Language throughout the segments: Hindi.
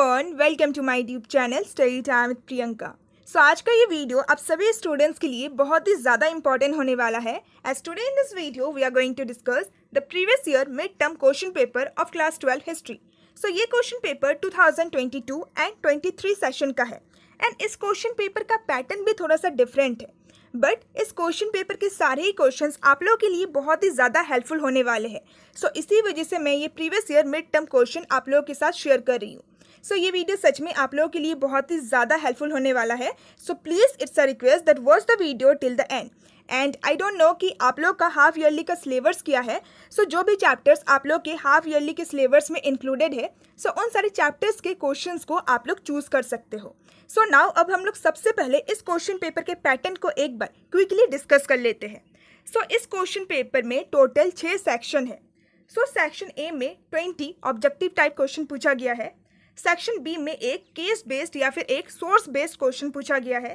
Everyone welcome to my YouTube channel study time with Priyanka so आज का ये वीडियो आप सभी स्टूडेंट्स के लिए बहुत ही ज़्यादा इंपॉर्टेंट होने वाला है। As today in this video we are going to discuss the previous year mid term question paper of class twelve history so ये क्वेश्चन पेपर 2022 एंड 23 सेशन का है। एंड इस क्वेश्चन पेपर का पैटर्न भी थोड़ा सा डिफरेंट है। बट इस क्वेश्चन पेपर के सारे ही क्वेश्चंस आप लोगों के लिए बहुत ही ज़्यादा हेल्पफुल होने वाले हैं। सो so, इसी वजह से मैं ये previous year mid term question आप लोगों के साथ शेयर कर रही हूँ। सो ये वीडियो सच में आप लोगों के लिए बहुत ही ज़्यादा हेल्पफुल होने वाला है। So please it's a request that watch the video till the end and I don't know कि आप लोग का हाफ़ ईयरली का सिलेबस क्या है। सो so, जो भी चैप्टर्स आप लोग के हाफ़ ईयरली के सिलेबस में इंक्लूडेड है सो so, उन सारे चैप्टर्स के क्वेश्चन को आप लोग चूज़ कर सकते हो। सो so, नाउ अब हम लोग सबसे पहले इस क्वेश्चन पेपर के पैटर्न को एक बार क्विकली डिस्कस कर लेते हैं। सो so, इस क्वेश्चन पेपर में टोटल छः सेक्शन है। सो सेक्शन ए में ट्वेंटी ऑब्जेक्टिव टाइप क्वेश्चन पूछा गया है। सेक्शन बी में एक केस बेस्ड या फिर एक सोर्स बेस्ड क्वेश्चन पूछा गया है।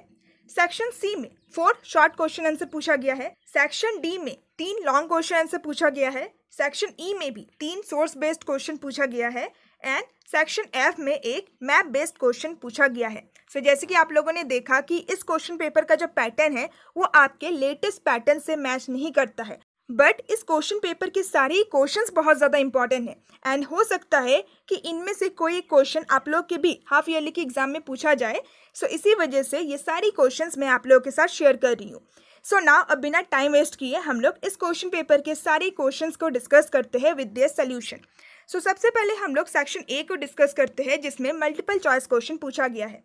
सेक्शन सी में फोर शॉर्ट क्वेश्चन आंसर पूछा गया है। सेक्शन डी में तीन लॉन्ग क्वेश्चन आंसर पूछा गया है। सेक्शन ई e में भी तीन सोर्स बेस्ड क्वेश्चन पूछा गया है। एंड सेक्शन एफ़ में एक मैप बेस्ड क्वेश्चन पूछा गया है। सो so, जैसे कि आप लोगों ने देखा कि इस क्वेश्चन पेपर का जो पैटर्न है वो आपके लेटेस्ट पैटर्न से मैच नहीं करता है। बट इस क्वेश्चन पेपर के सारे क्वेश्चंस बहुत ज़्यादा इंपॉर्टेंट हैं। एंड हो सकता है कि इनमें से कोई एक क्वेश्चन आप लोग के भी हाफ़ ईयरली के एग्ज़ाम में पूछा जाए। सो so, इसी वजह से ये सारी क्वेश्चंस मैं आप लोगों के साथ शेयर कर रही हूँ। सो ना अब बिना टाइम वेस्ट किए हम लोग इस क्वेश्चन पेपर के सारे क्वेश्चन को डिस्कस करते हैं विद दियर सोल्यूशन सो सबसे पहले हम लोग सेक्शन ए को डिस्कस करते हैं जिसमें मल्टीपल चॉइस क्वेश्चन पूछा गया है।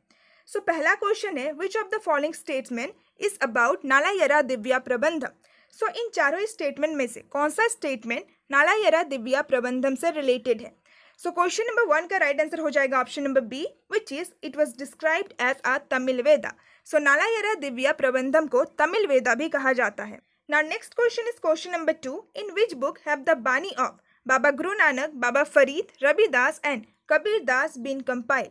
सो so, पहला क्वेश्चन है which of the following statement is about Nalayira Divya Prabandham? So so, इन चारों स्टेटमेंट में से कौन सा स्टेटमेंट नालायरा दिव्या प्रबंधम से रिलेटेड है? सो क्वेश्चन नंबर वन का राइट आंसर हो जाएगा option number B which is it was described as a Tamil Veda so Nalayira Divya Prabandham को तमिल वेदा भी कहा जाता है। Now next question is question number two in which book have the bani of Baba Guru Nanak Baba Farid Ravidas and Kabir Das been compile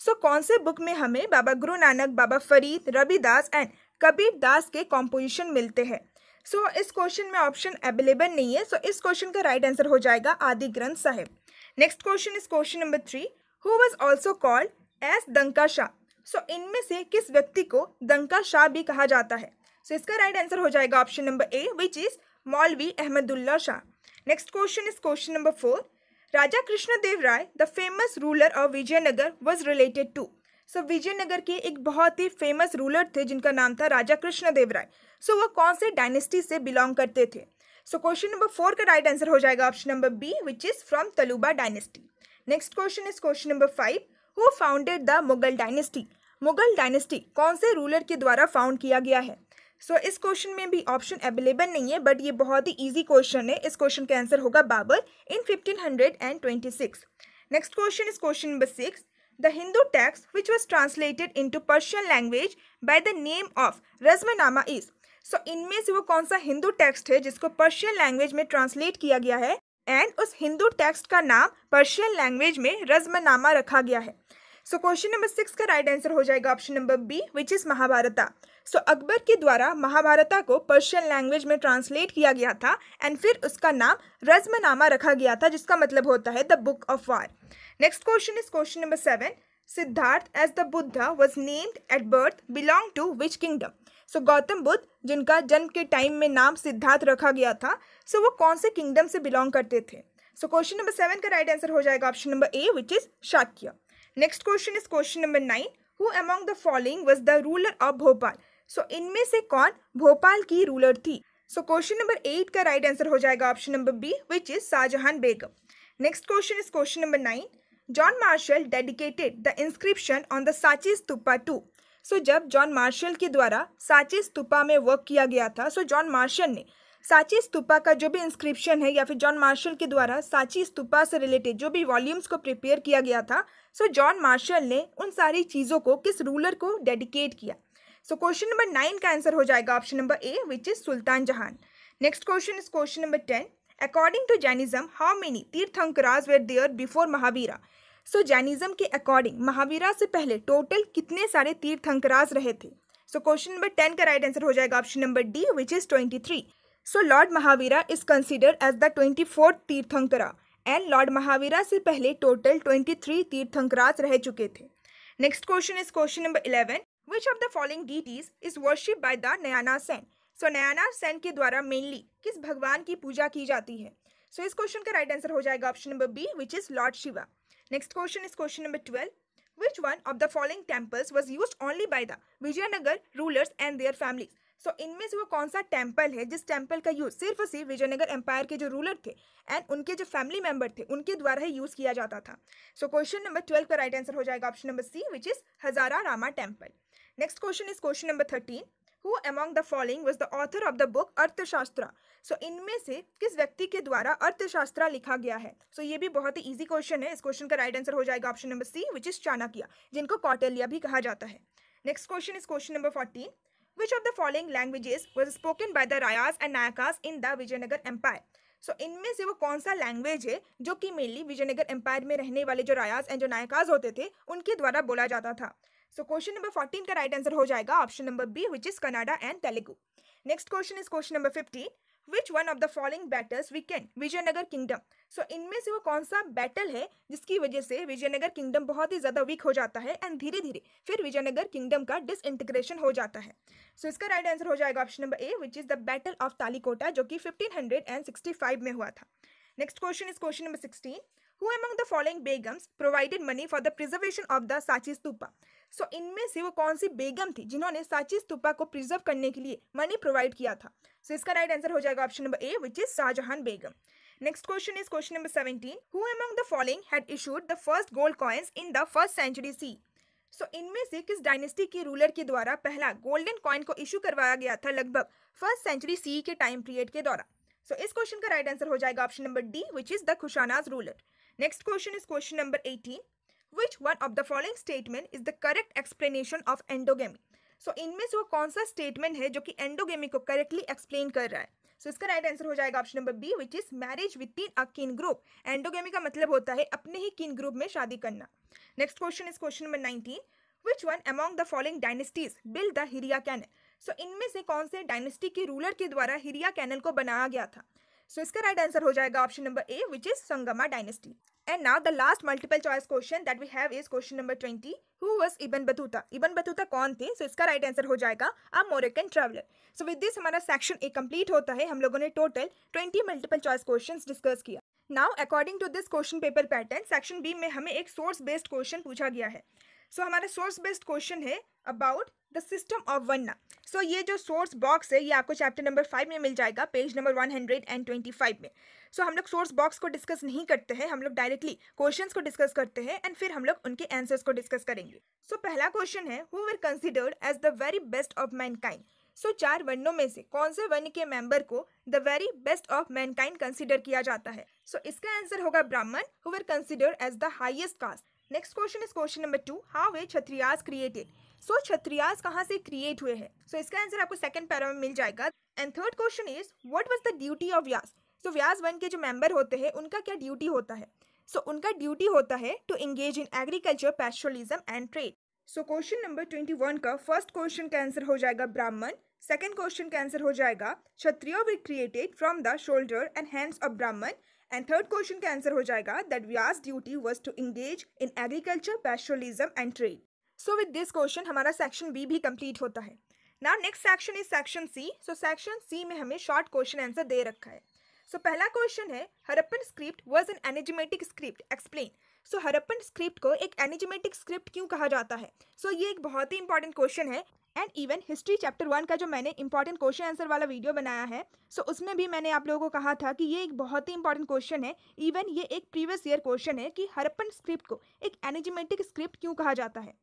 so कौन से बुक में हमें बाबा गुरु नानक बाबा फरीद रविदास एंड कबीर दास के कॉम्पोजिशन मिलते हैं? सो so, इस क्वेश्चन में ऑप्शन अवेलेबल नहीं है सो so, इस क्वेश्चन का राइट आंसर हो जाएगा Adi Granth Sahib. Next question is question number three who was also called as Danka Shah so so, इनमें से किस व्यक्ति को दंका शाह भी कहा जाता है? सो so, इसका राइट आंसर हो जाएगा option number A which is Maulvi Ahmadullah Shah next question is question number four Raja Krishnadeva Raya the famous ruler of Vijayanagar was related to so Vijayanagar के एक बहुत ही फ़ेमस रूलर थे जिनका नाम था राजा कृष्णदेव राय सो वो कौन से डायनेस्टी से बिलोंग करते थे? सो क्वेश्चन नंबर फोर का राइट आंसर हो जाएगा option number B which is from Tuluva dynasty next question is question number five who founded the Mughal dynasty Mughal dynasty कौन से रूलर के द्वारा फाउंड किया गया है? सो so, इस क्वेश्चन में भी ऑप्शन अवेलेबल नहीं है बट ये बहुत ही इजी क्वेश्चन है। इस क्वेश्चन का आंसर होगा Babur in fifteen hundred and twenty six next question is question number six The Hindu text, which was translated into Persian language by the name of Razmanama is. So, इनमें से वो कौन सा हिंदू टेक्स्ट है जिसको पर्शियन लैंग्वेज में ट्रांसलेट किया गया है एंड उस हिंदू टेक्स्ट का नाम पर्शियन लैंग्वेज में रजमनामा रखा गया है सो क्वेश्चन नंबर सिक्स का राइट आंसर हो जाएगा option number B which is Mahabharata so Akbar के द्वारा महाभारता को पर्शियन लैंग्वेज में ट्रांसलेट किया गया था एंड फिर उसका नाम रजमनामा रखा गया था, जिसका मतलब होता है the book of war next question is question number seven Siddhartha as the Buddha was named at birth belong to which kingdom so Gautam Buddha, जिनका जन्म के टाइम में नाम सिद्धार्थ रखा गया था सो so वो कौन से किंगडम से बिलोंग करते थे? सो क्वेश्चन नंबर सेवन का राइट आंसर हो जाएगा option number A which is Shakya next question is question number nine who among the following was the ruler of Bhopal so इनमें से कौन भोपाल की रूलर थी? सो क्वेश्चन नंबर एट का राइट right आंसर हो जाएगा option number B which is Shahjahan Begum next question is question number nine John Marshall dedicated the inscription on the साची स्तूपा टू सो जब जॉन मार्शल के द्वारा साची स्तूपा में वर्क किया गया था सो जॉन मार्शल ने साची स्तूपा का जो भी इंस्क्रिप्शन है या फिर जॉन मार्शल के द्वारा साची स्तूपा से रिलेटेड जो भी वॉल्यूम्स को प्रिपेयर किया गया था सो जॉन मार्शल ने उन सारी चीज़ों को किस रूलर को डेडिकेट किया? सो क्वेश्चन नंबर नाइन का आंसर हो जाएगा option number A which is Sultan Jahan next question is question number ten according to Jainism how many Tirthankaras were there before Mahavira so Jainism के अकॉर्डिंग महावीरा से पहले टोटल कितने सारे तीर्थंकराज रहे थे? सो क्वेश्चन नंबर टेन का राइट आंसर हो जाएगा option number D which is twenty three So Lord Mahavira is considered as the 24th Tirthankara and lord Mahavira से पहले टोटल ट्वेंटी थ्री तीर्थंकराज रह चुके थे। Next question is question number eleven which of the following deities is worship by the Nayana Sen so Nayana Sen के द्वारा मेनली किस भगवान की पूजा की जाती है? सो so, इस क्वेश्चन का राइट आंसर हो जाएगा option number B which is lord Shiva next question is question number twelve Which one of the following temples was used only by the Vijayanagar rulers and their families? So so, इनमें से वो कौन सा टेंपल है जिस टेंपल का यूज़ सिर्फ़ और सिर्फ़ विजयनगर एम्पायर के जो रूलर थे एंड उनके जो फैमिली मेंबर थे उनके द्वारा ही यूज़ किया जाता था। सो क्वेश्चन नंबर ट्वेल्व का राइट आंसर हो जाएगा option number C which is Hazara Rama temple next question is question number thirteen who among the following was the author of the book Arthashastra so इनमें से किस व्यक्ति के द्वारा अर्थशास्त्र लिखा गया है? सो so, ये भी बहुत ही ईजी क्वेश्चन है। इस क्वेश्चन का राइट आंसर हो जाएगा option number C which is Chanakya जिनको कौटिल्य भी कहा जाता है। Next question is question number fourteen which of the following languages was spoken by the Rayas and Nayakas in the Vijayanagara empire so इनमें से वो कौन सा लैंग्वेज है जो कि मेनली विजयनगर एम्पायर में रहने वाले जो रायाज एंड जो नायकाज होते थे, उनके द्वारा बोला जाता था? सो क्वेश्चन नंबर फोर्टीन का राइट आंसर हो जाएगा option number B which is Kannada and Telugu next question is question number fifteen which one of the following battles weaken Vijayanagara kingdom so इनमें से वो कौन सा बैटल है जिसकी वजह से विजयनगर किंगडम बहुत ही ज़्यादा वीक हो जाता है एंड धीरे धीरे फिर विजयनगर किंगडम का डिसइंटीग्रेशन हो जाता है। सो so, इसका राइट आंसर हो जाएगा option number A which is the battle of Talikota जो कि फिफ्टीन में हुआ था। Next question is question number sixteen who among the following Begums provided money for the preservation of the साची स्तूपा सो इनमें से वो कौन सी बेगम थी जिन्होंने साची स्तूपा को प्रिजर्व करने के लिए मनी प्रोवाइड किया था? सो so, इसका राइट आंसर हो जाएगा option number A which is Shahjahan Begum next question is question number seventeen who among the following had issued the first gold coins in the first century C so इनमें से किस डायनेस्टी के रूलर के द्वारा पहला गोल्डन कॉइन को इशू करवाया गया था लगभग फ़र्स्ट सेंचुरी सी के टाइम पीरियड के दौरान सो so, इस क्वेश्चन का राइट आंसर हो जाएगा option number D which is the Kushanas ruler next question is question number eighteen which one of the following statement is the correct explanation of endogamy so इनमें से वो कौन सा स्टेटमेंट है जो कि एंडोगेमी को करेक्टली एक्सप्लेन कर रहा है? सो so, इसका राइट आंसर हो जाएगा option number B which is marriage within a kin group endogamy का मतलब होता है अपने ही किन ग्रुप में शादी करना। Next question is question number nineteen which one among the following dynasties built the Hiriya canal so इनमें से कौन से डायनेस्टी के रूलर के द्वारा हिरिया कैनल को बनाया गया था? सो इसका राइट आंसर हो जाएगा option number A which is Sangama dynasty and now the last multiple choice question that we have is question number twenty who was Ibn Battuta Ibn Battuta कौन थे? सो so, इसका राइट right आंसर हो जाएगा a Moroccan traveller so with this हमारा सेक्शन ए कंप्लीट होता है, हम लोगों ने total twenty multiple choice question discuss किया. Now according to this question paper pattern section B में हमें एक सोर्स बेस्ड क्वेश्चन पूछा गया है. सो so, हमारा सोर्स बेस्ड क्वेश्चन है about the system of varna so ये जो सोर्स बॉक्स है ये आपको चैप्टर नंबर फाइव में मिल जाएगा page number one hundred and twenty five में. सो so, हम लोग सोर्स बॉक्स को डिस्कस नहीं करते हैं हम लोग डायरेक्टली क्वेश्चन को डिस्कस करते हैं एंड फिर हम लोग उनके आंसर्स को डिस्कस करेंगे. सो so, पहला क्वेश्चन है who were considered as the very best of mankind so चार वर्णों में से कौन से वर्ण के मेंबर को the very best of mankind consider किया जाता है? सो so, इसका आंसर होगा Brahmana who were considered as the highest caste next question is question number two how were Kshatriyas created so Kshatriyas कहाँ से क्रिएट हुए हैं? सो so, इसका आंसर आपको सेकंड पैरा में मिल जाएगा. And third question is what was the duty of Vaishyas so Vaishyas varna के जो मेंबर होते हैं उनका क्या ड्यूटी होता है? सो so, उनका ड्यूटी होता है to engage in agriculture pastoralism and trade so question number twenty one का फ़र्स्ट क्वेश्चन का आंसर हो जाएगा ब्राह्मण. सेकंड क्वेश्चन का आंसर हो जाएगा Kshatriyas were created from the shoulder and hands of Brahmana and third question का आंसर हो जाएगा that Vaishyas duty was to engage in agriculture pastoralism and trade so with this question हमारा सेक्शन बी भी कंप्लीट होता है। Now next section is section C so section C में हमें शॉर्ट क्वेश्चन आंसर दे रखा है। सो so, पहला क्वेश्चन है Harappan script was an enigmatic script explain so Harappan script को एक एनिजमेटिक स्क्रिप्ट क्यों कहा जाता है? सो so, ये एक बहुत ही इंपॉर्टेंट क्वेश्चन है। And even history chapter one का जो मैंने इंपॉर्टेंट क्वेश्चन आंसर वाला वीडियो बनाया है सो so उसमें भी मैंने आप लोगों को कहा था कि ये एक बहुत ही इंपॉर्टेंट क्वेश्चन है। इवन ये एक प्रीवियस ईयर क्वेश्चन है कि हरपन स्क्रिप्ट को एक एनिजमेटिक स्क्रिप्ट क्यों कहा जाता है?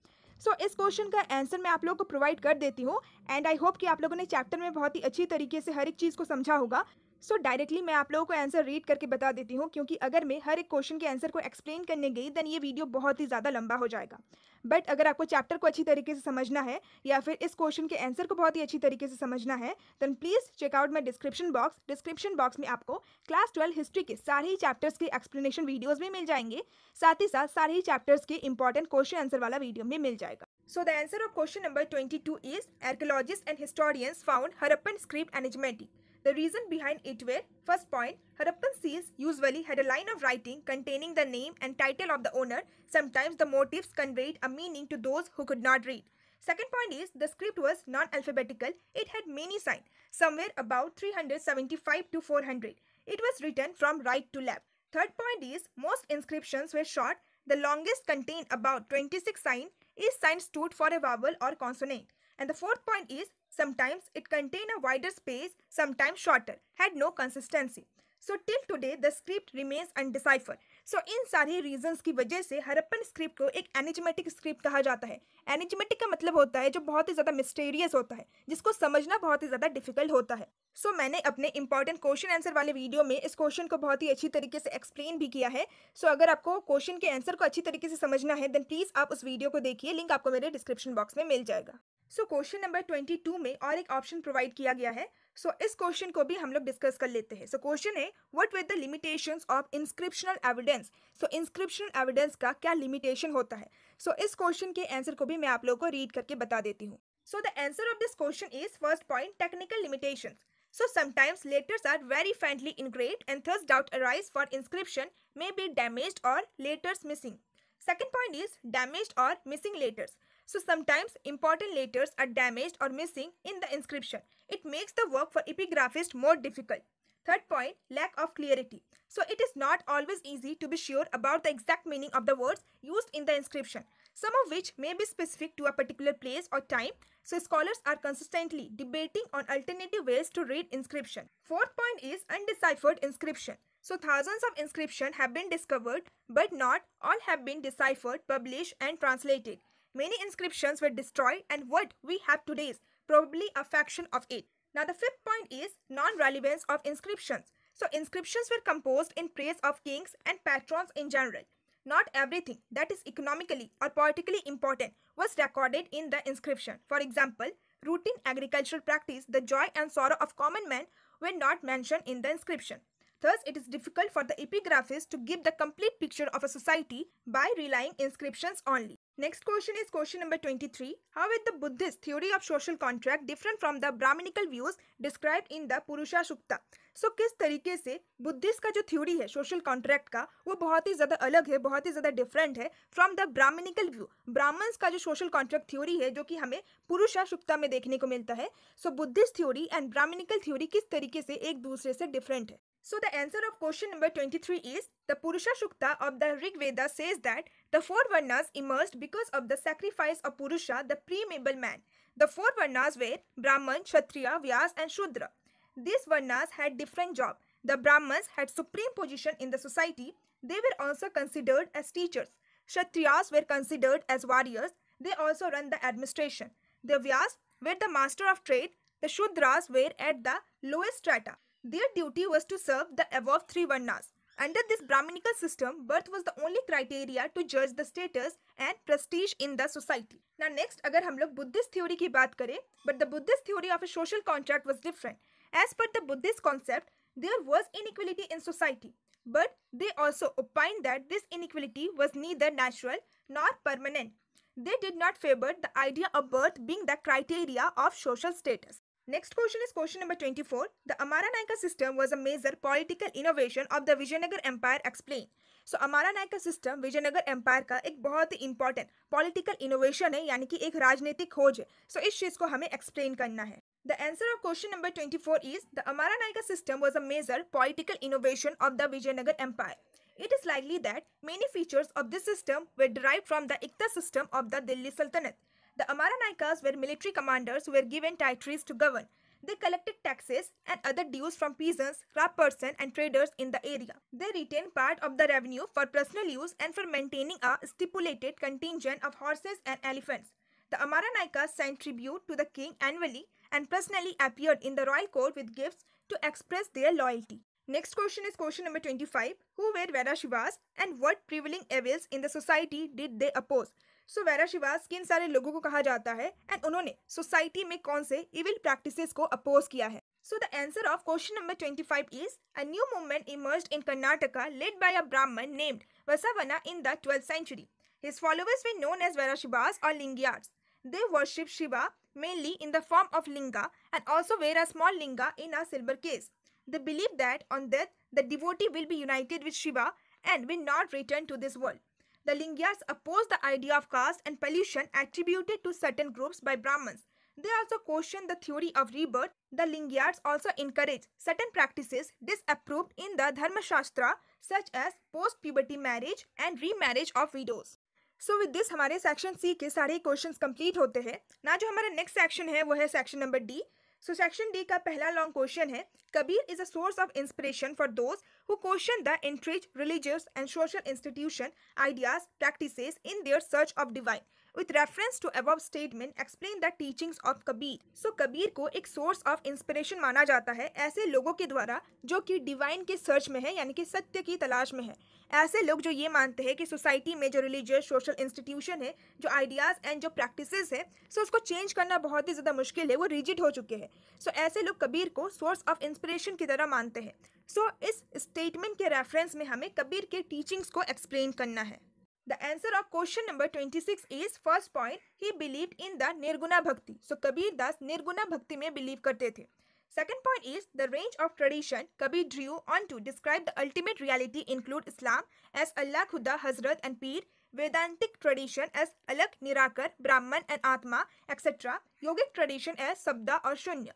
सो so, इस क्वेश्चन का आंसर मैं आप लोगों को प्रोवाइड कर देती हूँ एंड आई होप कि आप लोगों ने चैप्टर में बहुत ही अच्छी तरीके से हर एक चीज़ को समझा होगा। सो so, डायरेक्टली मैं आप लोगों को आंसर रीड करके बता देती हूँ क्योंकि अगर मैं हर एक क्वेश्चन के आंसर को एक्सप्लेन करने गई देन ये वीडियो बहुत ही ज़्यादा लंबा हो जाएगा। बट अगर आपको चैप्टर को अच्छी तरीके से समझना है या फिर इस क्वेश्चन के आंसर को बहुत ही अच्छी तरीके से समझना है then please check out my description box description box में आपको क्लास ट्वेल्व हिस्ट्री के सारे ही चैप्टर्स के एक्सप्लेनेशन वीडियोज़ भी मिल जाएँगे। साथ ही साथ सारे ही चैप्टर्स के इंपॉर्टेंट क्वेश्चन आंसर वाला वीडियो में मिल जाएगा। So the answer of question number 22 is archaeologists and historians found Harappan script enigmatic. The reason behind it were first point, Harappan seals usually had a line of writing containing the name and title of the owner. Sometimes the motifs conveyed a meaning to those who could not read. Second point is the script was non-alphabetical. It had many signs, somewhere about 375 to 400. It was written from right to left. Third point is most inscriptions were short. The longest contained about 26 signs. Each sign stood for a vowel or consonant. And the fourth point is sometimes it contained a wider space, sometimes shorter, had no consistency. So till today the script remains undeciphered so इन सारे रीजंस की वजह से हरप्पन स्क्रिप्ट को एक एनिजमेटिक स्क्रिप्ट कहा जाता है। एनिजमेटिक का मतलब होता है जो बहुत ही ज़्यादा मिस्टेरियस होता है जिसको समझना बहुत ही ज़्यादा डिफ़िकल्ट होता है। सो so, मैंने अपने इंपॉर्टेंट क्वेश्चन आंसर वाले वीडियो में इस क्वेश्चन को बहुत ही अच्छी तरीके से एक्सप्लेन भी किया है। सो so, अगर आपको क्वेश्चन के आंसर को अच्छी तरीके से समझना है देन प्लीज़ आप उस वीडियो को देखिए। लिंक आपको मेरे डिस्क्रिप्शन बॉक्स में मिल जाएगा। So question number twenty two में और एक ऑप्शन प्रोवाइड किया गया है। सो so, इस क्वेश्चन को भी हम लोग डिस्कस कर लेते हैं। सो क्वेश्चन है what were the limitations of inscriptional evidence so inscriptional evidence का क्या लिमिटेशन होता है? सो so, इस क्वेश्चन के आंसर को भी मैं आप लोगों को रीड करके बता देती हूँ। So the answer of this question is first point technical limitation So sometimes letters are very faintly engraved and thus doubt arise for inscription may be damaged or letters missing. Second point is damaged or missing letters. So sometimes important letters are damaged or missing in the inscription. It makes the work for epigraphist more difficult. Third point, lack of clarity. So it is not always easy to be sure about the exact meaning of the words used in the inscription, some of which may be specific to a particular place or time. So scholars are consistently debating on alternative ways to read inscription. Fourth point is undeciphered inscription. So thousands of inscriptions have been discovered, but not all have been deciphered, published and translated. Many inscriptions were destroyed and what we have today is probably a fraction of it. Now the fifth point is non-relevance of inscriptions. So inscriptions were composed in praise of kings and patrons in general. Not everything that is economically or politically important was recorded in the inscription. For example, routine agricultural practice, the joy and sorrow of common men were not mentioned in the inscription. Thus, it is difficult for the epigraphist to give the complete picture of a society by relying inscriptions only. Next question is question number 23. How is the Buddhist theory of social contract different from the Brahminical views described in the Purusha Sukta? So, किस तरीके से बुद्धिस्ट का जो थ्योरी है सोशल कॉन्ट्रैक्ट का, वो बहुत ही ज़्यादा अलग है, बहुत ही ज़्यादा डिफरेंट है from the Brahmanical view Brahmanas का जो सोशल कॉन्ट्रैक्ट थ्योरी है, जो कि हमें पुरुषा सुक्ता में देखने को मिलता है so Buddhist theory and Brahmanical theory किस तरीके से एक दूसरे से डिफरेंट है So the answer of question number 23 is the Purusha Shukta of the Rig Veda says that the four Varnas emerged because of the sacrifice of Purusha, the preamble man. The four Varnas were Brahman, Kshatriya, Vyas and Shudra. These Varnas had different jobs. The Brahmans had supreme position in the society. They were also considered as teachers. Kshatriyas were considered as warriors. They also run the administration. The Vyas were the master of trade. The Shudras were at the lowest strata. Their duty was to serve the above three Varnas. Under this Brahminical system, birth was the only criteria to judge the status and prestige in the society. Now next, अगर हम लोग Buddhist theory की बात करें, but the Buddhist theory of a social contract was different. As per the Buddhist concept, there was inequality in society. But they also opined that this inequality was neither natural nor permanent. They did not favor the idea of birth being the criteria of social status. Next question is question number 24. The Amara Naika system was a major political innovation of the Vijayanagar Empire. Explain. सो अमारा नायक सिस्टम विजयनगर एम्पायर का एक बहुत ही इंपॉर्टेंट पॉलिटिकल इनोवेशन है, यानी कि एक राजनीतिक खोज है सो so, इस चीज़ को हमें एक्सप्लेन करना है the answer of question number 24 is the amara nayaka system was a major political innovation of the Vijayanagara empire it is likely that many features of this system were derived from the iqta system of the Delhi Sultanate The Amaranaikas were military commanders who were given territories to govern. They collected taxes and other dues from peasants, craftspersons and traders in the area. They retained part of the revenue for personal use and for maintaining a stipulated contingent of horses and elephants. The Amaranaikas sent tribute to the king annually and personally appeared in the royal court with gifts to express their loyalty. Next question is question number 25. Who were Vairashivas and what prevailing evils in the society did they oppose? सो वैरा शिवास किन सारे लोगों को कहा जाता है एंड उन्होंने सोसाइटी में कौन से इविल प्रैक्टिसेस को अपोज किया है So the answer of question number 25 is a new movement emerged in Karnataka led by a Brahman named Vasavana in the 12th century. His followers were known as Vairashivas or Lingyats. They worshipped Shiva mainly in the form of linga and also wear a small linga in a silver case. They believe that on death, the devotee will be united with Shiva and will not return to this world. The Lingyas oppose the idea of caste and pollution attributed to certain groups by Brahmins. They also question the theory of rebirth. The Lingyas also encourage certain practices disapproved in the Dharma Shastra such as post-puberty marriage and remarriage of widows. So with this हमारे सेक्शन सी के सारे क्वेश्चंस कंप्लीट होते हैं ना जो हमारा नेक्स्ट सेक्शन है वो है section number D so section D का पहला लॉन्ग क्वेश्चन है। Kabir is a source of inspiration for those who question the entries religious and social institution ideas practices in their search of divine With reference to above statement, explain the teachings of Kabir So Kabir को एक सोर्स ऑफ़ इंस्पिरेशन माना जाता है ऐसे लोगों के द्वारा जो कि डिवाइन के सर्च में है यानी कि सत्य की तलाश में है। ऐसे लोग जो ये मानते हैं कि सोसाइटी में जो रिलीजियस सोशल इंस्टीट्यूशन है जो आइडियाज़ एंड जो प्रैक्टिसेस है सो उसको चेंज करना बहुत ही ज़्यादा मुश्किल है वो रिजिड हो चुके हैं। सो ऐसे लोग कबीर को सोर्स ऑफ़ इंस्पिरेशन की तरह मानते हैं। सो इस स्टेटमेंट के रेफरेंस में हमें कबीर के टीचिंग्स को एक्सप्लेन करना है। The answer of question number 26 is first point he believed in the Nirguna Bhakti. So Kabir Das Nirguna Bhakti में believe करते थे. Second point is the range of tradition Kabir drew on to describe the ultimate reality include Islam as Allah Khuda Hazrat and Peer, Vedantic tradition as Alak Nirakar, Brahman and Atma, etc. Yogic tradition as Sabda or Shunya.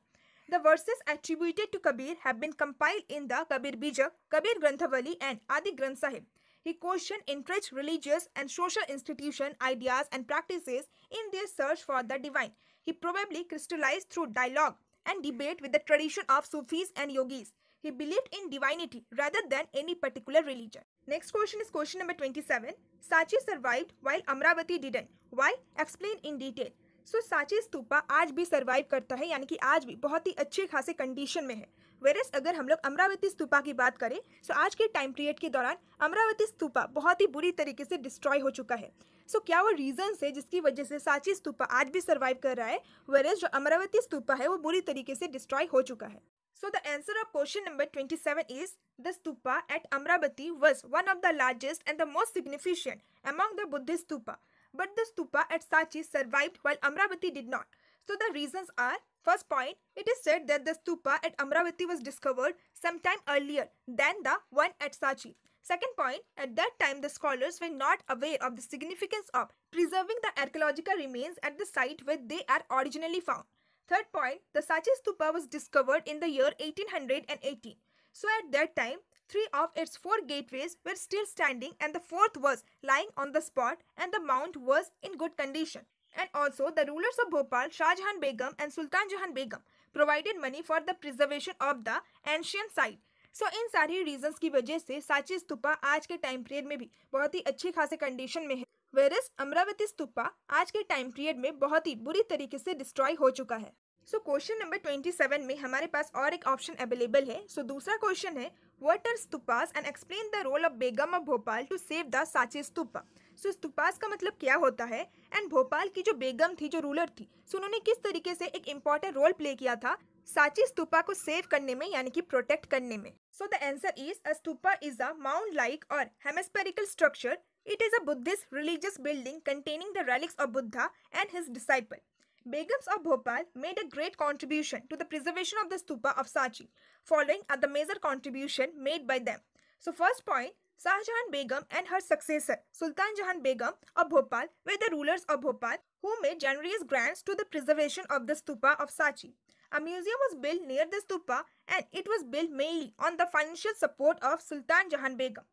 The verses attributed to Kabir have been compiled in the Kabir Bijak, Kabir Granthavali and Adi Granth Sahib. He questioned entrenched religious and social institution ideas and practices in their search for the divine. He probably crystallized through dialogue and debate with the tradition of Sufis and yogis. He believed in divinity rather than any particular religion. Next question is question number 27. Sachi survived while Amravati didn't. Why? Explain in detail. So so, साची स्तूपा आज भी सर्वाइव करता है यानी कि आज भी बहुत ही अच्छे खासे कंडीशन में है वेरस अगर हम लोग अमरावती स्तूपा की बात करें सो so आज के टाइम पीरियड के दौरान अमरावती स्तूपा बहुत ही बुरी तरीके से डिस्ट्रॉय हो चुका है। सो so, क्या वो रीजंस है जिसकी वजह से सांची स्तूपा आज भी सर्वाइव कर रहा है? वेरस जो अमरावती स्तूपा है वो बुरी तरीके से डिस्ट्रॉय हो चुका है। So the answer of question number twenty is the stupa at Amaravati was one of the largest and the most significant among the Buddhist stupas but the stupa at Sanchi survived while Amaravati did not So the reasons are First point, it is said that the stupa at Amravati was discovered sometime earlier than the one at Sachi. Second point, at that time the scholars were not aware of the significance of preserving the archaeological remains at the site where they are originally found. Third point, the Sachi stupa was discovered in the year 1818. So at that time, three of its four gateways were still standing and the fourth was lying on the spot and the mount was in good condition. And also, the rulers of Bhopal, Shah Jahan Begum and Sultan Jahan Begum, provided money for the preservation of the ancient site. So इन सारी रीजंस की वजह से साची स्तूपा आज के टाइम पीरियड में भी बहुत ही अच्छी खासे कंडीशन में है। वेरस अमरावती स्तूपा आज के टाइम पीरियड में बहुत ही बुरी तरीके से डिस्ट्रॉय हो चुका है। So question number twenty seven में हमारे पास और एक ऑप्शन अवेलेबल है। सो so, दूसरा क्वेश्चन है what are stupas and explain the role of Begum of Bhopal to save the साची स्तूपा सो स्तूपास का मतलब क्या होता है एंड भोपाल की जो बेगम थी जो रूलर थी सो उन्होंने किस तरीके से एक इंपॉर्टेंट रोल प्ले किया था साची स्तूपा को सेव करने में यानी कि प्रोटेक्ट करने में so the answer is a stupa is a mound like or hemispherical structure it is a Buddhist religious building containing the relics of Buddha and his disciple Begums of Bhopal made a great contribution to the preservation of the stupa of Sachi. Following are the major contribution made by them. So first point, Shahjahan Begum and her successor Sultan Jahan Begum of Bhopal were the rulers of Bhopal who made generous grants to the preservation of the stupa of Sachi. A museum was built near the stupa and it was built mainly on the financial support of Sultan Jahan Begum.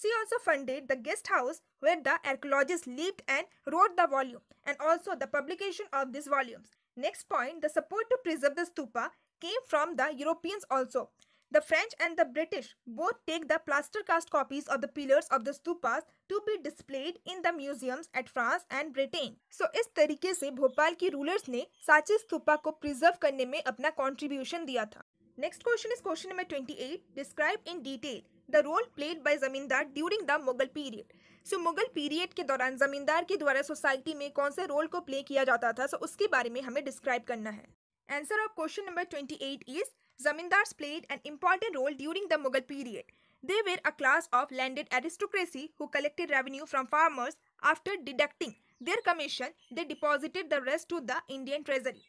She also funded the guest house where the archaeologists lived and wrote the volume and also the publication of these volumes. Next point, the support to preserve the stupa came from the Europeans also. The French and the British both take the plaster cast copies of the pillars of the stupas to be displayed in the museums at France and Britain. So, इस तरीके से भोपाल की रूलर्स ने साची स्तूपा को प्रिजर्व करने में अपना कंट्रीब्यूशन दिया था। Next question is question number 28 describe in detail the role played by zamindar during the Mughal period so Mughal period के दौरान जमींदार के द्वारा सोसाइटी में कौन से रोल को प्ले किया जाता था? सो so, उसके बारे में हमें डिस्क्राइब करना है। Answer of question number 28 is Zamindars played an important role during the Mughal period. They were a class of landed aristocracy who collected revenue from farmers after deducting their commission, they deposited the rest to the Indian treasury.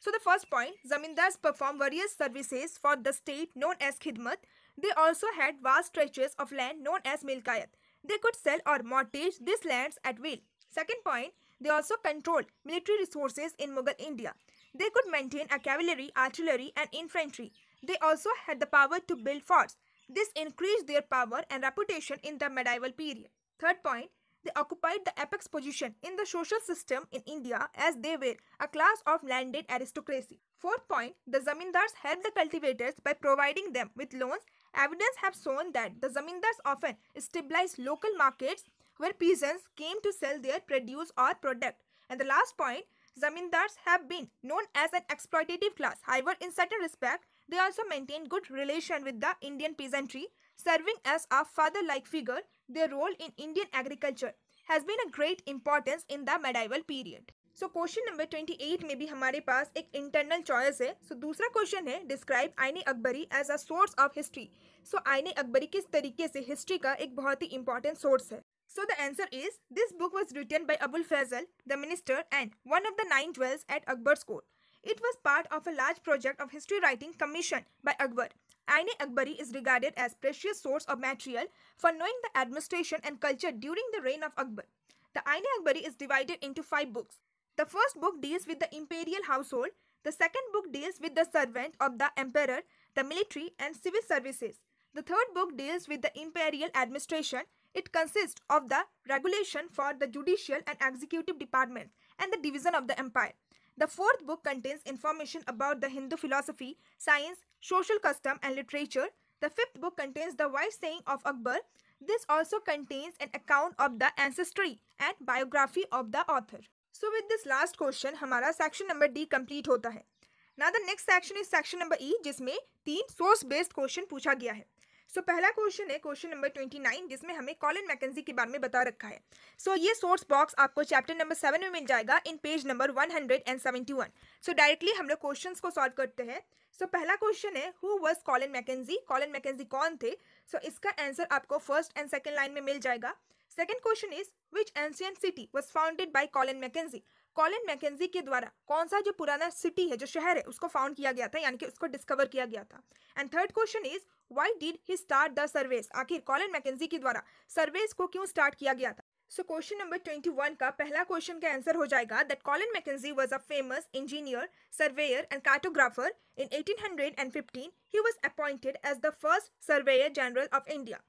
So the first point, zamindars perform various services for the state known as khidmat. They also had vast stretches of land known as milkayat. They could sell or mortgage these lands at will. Second point, they also controlled military resources in Mughal India. They could maintain a cavalry, artillery and infantry. They also had the power to build forts. This increased their power and reputation in the medieval period. Third point, they occupied the apex position in the social system in India as they were a class of landed aristocracy. Fourth point, the zamindars helped the cultivators by providing them with loans. Evidence have shown that the zamindars often stabilized local markets where peasants came to sell their produce or product. And the last point, zamindars have been known as an exploitative class. However, in certain respect, they also maintained good relation with the Indian peasantry, serving as a father-like figure. Their role in Indian agriculture has been a great importance in the medieval period. So question number 28 में भी हमारे पास एक इंटरनल चॉइस है सो so, दूसरा क्वेश्चन है describe Aine Akbari as a source of history so Aine Akbari किस तरीके से हिस्ट्री का एक बहुत ही इंपॉर्टेंट सोर्स है So the answer is this book was written by Abul Fazl, the minister and one of the nine jewels at Akbar's court. It was part of a large project of history writing commissioned by Akbar. Aine Akbari is regarded as precious source of material for knowing the administration and culture during the reign of Akbar. The Aine Akbari is divided into five books. The first book deals with the imperial household. The second book deals with the servant of the emperor, the military and civil services. The third book deals with the imperial administration it consists of the regulation for the judicial and executive departments and the division of the empire. The fourth book contains information about the Hindu philosophy, science, social custom and literature. The fifth book contains the wise saying of Akbar. This also contains an account of the ancestry and biography of the author. So with this last question, हमारा section number D complete होता है. Now the next section is section number E जिसमें तीन source based question पूछा गया है. सो so, पहला क्वेश्चन है क्वेश्चन नंबर ट्वेंटी नाइन जिसमें हमें कॉलन मैकेजी के बारे में बता रखा है। सो so, ये सोर्स बॉक्स आपको चैप्टर नंबर सेवन में मिल जाएगा in page number one hundred and seventy one so directly हम लोग क्वेश्चन को सॉल्व करते हैं। सो so, पहला क्वेश्चन है who was Colin Mackenzie Colin Mackenzie कौन थे? सो so, इसका आंसर आपको फ़र्स्ट एंड सेकेंड लाइन में मिल जाएगा। Second question is which ancient city was founded by Colin Mackenzie Colin Mackenzie के द्वारा कौन सा जो पुराना सिटी है, जो शहर है, उसको फाउंड किया गया था, यानी कि उसको डिस्कवर किया गया था। And third question is why did he start the surveys आखिर कॉलिन मैकेजी के द्वारा सर्वेस को क्यों स्टार्ट किया गया था? So question number twenty one का पहला क्वेश्चन का आंसर हो जाएगा that Colin Mackenzie was a famous engineer surveyor and cartographer in 1815 he was appointed as the first surveyor general of India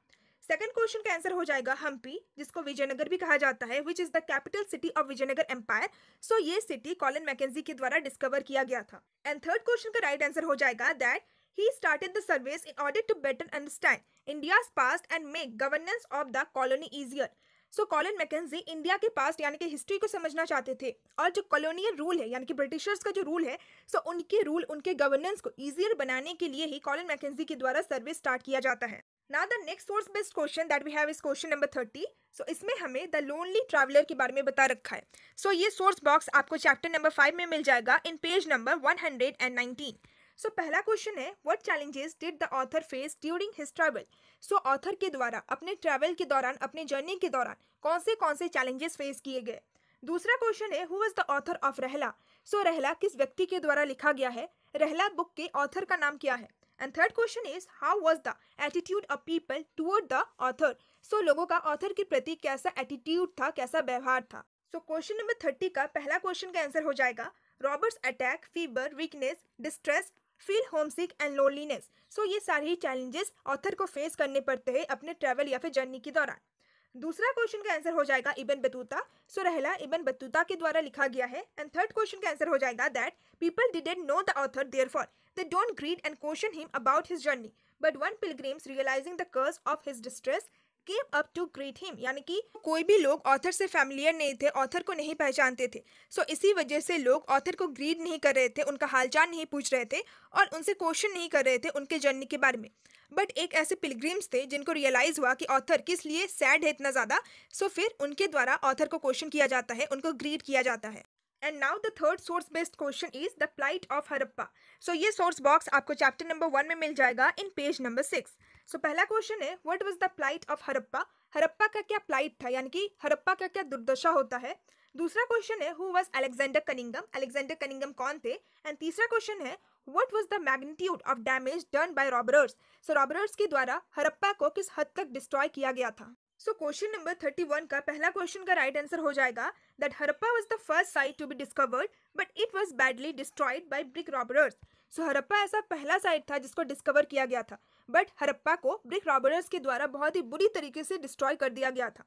second question का आंसर हो जाएगा हम्पी जिसको विजयनगर भी कहा जाता है which is the capital city of Vijayanagar empire so ये सिटी कॉलिन मैकेजी के द्वारा डिस्कवर किया गया था. एंड थर्ड क्वेश्चन का राइट आंसर हो जाएगा that he started the service in order to better understand India's past and make governance of the colony easier so Colin Mackenzie India के पास्ट यानी कि हिस्ट्री को समझना चाहते थे और जो कॉलोनियल रूल है, यानी कि ब्रिटिशर्स का जो रूल है सो so उनके रूल उनके गवर्नेंस को ईजियर बनाने के लिए ही कॉलिन मैकेजी के द्वारा सर्विस स्टार्ट किया जाता है। Now the next source based question that we have is question number thirty so इसमें हमें द लोनली ट्रैवलर के बारे में बता रखा है। सो so, ये सोर्स बॉक्स आपको चैप्टर नंबर फाइव में मिल जाएगा in page number one hundred and nineteen so पहला क्वेश्चन है what challenges did the author face during his travel so author के द्वारा अपने ट्रैवल के दौरान अपने जर्नी के दौरान कौन से कौन से चैलेंजेस फेस किए गए? दूसरा क्वेश्चन है who was the author of Rihla so Rihla किस व्यक्ति के द्वारा लिखा गया है? रहला बुक के ऑथर का नाम क्या है? And third question is how was the attitude of people toward the author so लोगों का ऑथर के प्रति कैसा एटीट्यूड था, कैसा व्यवहार था? सो क्वेश्चन नंबर थर्टी का पहला क्वेश्चन का आंसर हो जाएगा। Robbers attack fever weakness distress feel homesick and loneliness so ये सारे ही चैलेंजेस ऑथर को फेस करने पड़ते हैं अपने ट्रैवल या फिर जर्नी के दौरान। दूसरा क्वेश्चन का आंसर हो जाएगा इबन बतूता सो रहला इबन बतूता के द्वारा लिखा गया है एंड थर्ड क्वेश्चन का आंसर हो जाएगा that people didn't know the author therefore they don't greet and question him about his journey but one pilgrims realising the cause of his distress came up to greet him यानी कि कोई भी लोग ऑथर से फैमिलियर नहीं थे ऑथर को नहीं पहचानते थे। सो so, इसी वजह से लोग ऑथर को ग्रीड नहीं कर रहे थे उनका हालचाल नहीं पूछ रहे थे और उनसे क्वेश्चन नहीं कर रहे थे उनके जर्नी के बारे में। बट एक ऐसे पिलग्रिम्स थे जिनको रियलाइज़ हुआ कि ऑथर किस लिए सैड है इतना ज़्यादा सो so, फिर उनके द्वारा ऑथर को क्वेश्चन किया जाता है उनको ग्रीड किया जाता है। And now the third source based question is the plight of Harappa so ये सोर्स बॉक्स आपको चैप्टर नंबर वन में मिल जाएगा in page number six so so, पहला क्वेश्चन है what was the plight of Harappa? Harappa का क्या प्लाइट था? यानी कि हरप्पा का क्या दुर्दशा होता है? दूसरा क्वेश्चन है who was Alexander Cunningham Alexander Cunningham कौन थे? एंड तीसरा क्वेश्चन है what was the magnitude of damage done by robbers so robbers के द्वारा हरप्पा को किस हद तक डिस्ट्रॉय किया गया था? So question number thirty one का पहला क्वेश्चन का राइट आंसर हो जाएगा that Harappa was the first site to be discovered but it was badly destroyed by brick robbers so Harappa ऐसा पहला साइट था जिसको डिस्कवर किया गया था बट हरप्पा को ब्रिक रॉबरर्स के द्वारा बहुत ही बुरी तरीके से डिस्ट्रॉय कर दिया गया था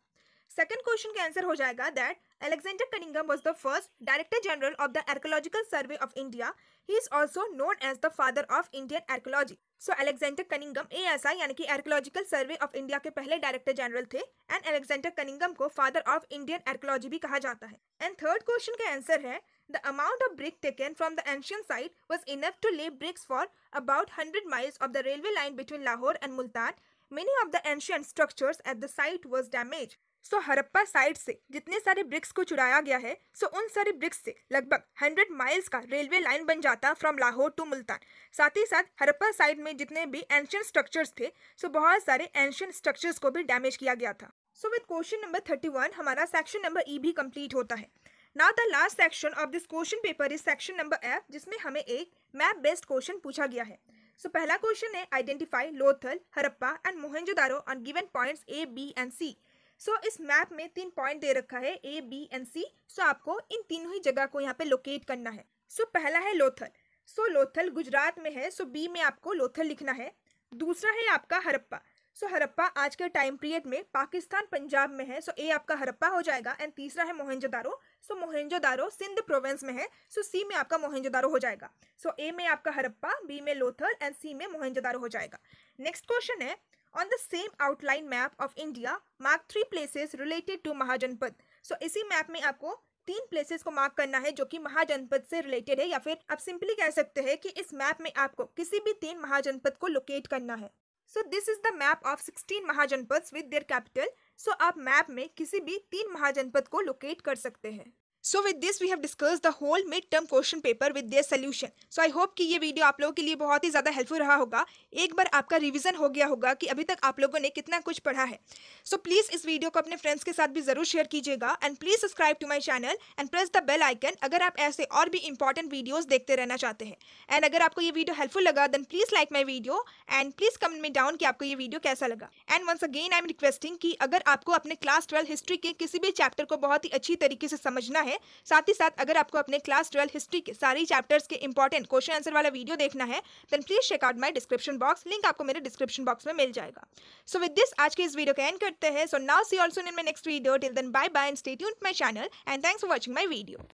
सेकंड क्वेश्चन का आंसर हो जाएगा that Alexander Cunningham was the first Director General of the Archaeological Survey of India. He is also known as the father of Indian archaeology. So Alexander Cunningham A S I यानी कि आर्कोलॉजिकल सर्वे ऑफ़ इंडिया के पहले डायरेक्टर जनरल थे एंड अलेक्जेंडर कनिंगम को फादर ऑफ़ इंडियन आर्कोलॉजी भी कहा जाता है एंड थर्ड क्वेश्चन का आंसर है the amount of brick taken from the ancient site was enough to lay bricks for about hundred miles of the railway line between Lahore and Multan many of the ancient structures at the site was damage so so, Harappa site से जितने सारे ब्रिक्स को चुराया गया है सो so उन सारे ब्रिक्स से लगभग हंड्रेड माइल्स का रेलवे लाइन बन जाता फ्रॉम लाहौर टू मुल्तान साथ ही साथ हरप्पा साइड में जितने भी एंशियन स्ट्रक्चर्स थे सो so बहुत सारे एंशियन स्ट्रक्चर्स को भी डैमेज किया गया था. So with question number thirty one हमारा सेक्शन नंबर ई भी कंप्लीट होता है. Now the last section of this question paper is section number F जिसमें हमें एक मैप बेस्ड क्वेश्चन पूछा गया है। सो so, पहला क्वेश्चन है identify Lothal Harappa and Mohenjodaro on given points A B and C so इस मैप में तीन पॉइंट दे रखा है ए बी एंड सी सो आपको इन तीनों ही जगह को यहाँ पे लोकेट करना है। सो so, पहला है लोथल सो so, लोथल गुजरात में है सो so, बी में आपको लोथल लिखना है। दूसरा है आपका हरप्पा सो so, हरप्पा आज के टाइम पीरियड में पाकिस्तान पंजाब में है सो so, ए आपका हरप्पा हो जाएगा। एंड तीसरा है Mohenjodaro so so, Sindh province में है। सो so, सी में आपका मोहनजोदारो हो जाएगा। सो so, ए में आपका हरप्पा बी में लोथल एंड सी में मोहनजोदारो हो जाएगा। नेक्स्ट क्वेश्चन है। On the same outline map of India, mark three places related to Mahajanapada so इसी मैप में आपको तीन प्लेसेस को मार्क करना है जो कि महाजनपद से रिलेटेड है या फिर आप सिंपली कह सकते हैं कि इस मैप में आपको किसी भी तीन महाजनपद को लोकेट करना है। So this is the map of 16 Mahajanapada with their capital so आप मैप में किसी भी तीन महाजनपद को लोकेट कर सकते हैं। So with this we have discuss the whole mid term question paper with their solution so I hope कि ये वीडियो आप लोगों के लिए बहुत ही ज़्यादा हेल्पफुल रहा होगा। एक बार आपका रिवीजन हो गया होगा कि अभी तक आप लोगों ने कितना कुछ पढ़ा है। सो so, प्लीज़ इस वीडियो को अपने फ्रेंड्स के साथ भी ज़रूर शेयर कीजिएगा and please subscribe to my channel and press the bell icon अगर आप ऐसे और भी इंपॉर्टेंट वीडियोज़ देखते रहना चाहते हैं। एंड अगर आपको ये वीडियो हेल्पफुल लगा then please like my video and please comment में डाउन कि आपको ये वीडियो कैसा लगा। And once again I am requesting कि अगर आपको अपने क्लास ट्वेल्व हिस्ट्री के किसी भी चैप्टर को बहुत ही अच्छी तरीके से समझना है साथ ही साथ अगर आपको अपने क्लास ट्वेल्व हिस्ट्री के सारी चैप्टर्स के इंपॉर्टेंट क्वेश्चन आंसर वाला वीडियो देखना है then please check out my description box link आपको मेरे डिस्क्रिप्शन बॉक्स में मिल जाएगा। सो विद दिस आज के इस वीडियो का एंड करते हैं। So now see also in my next video till then bye bye and stay my channel and thanks for watching my video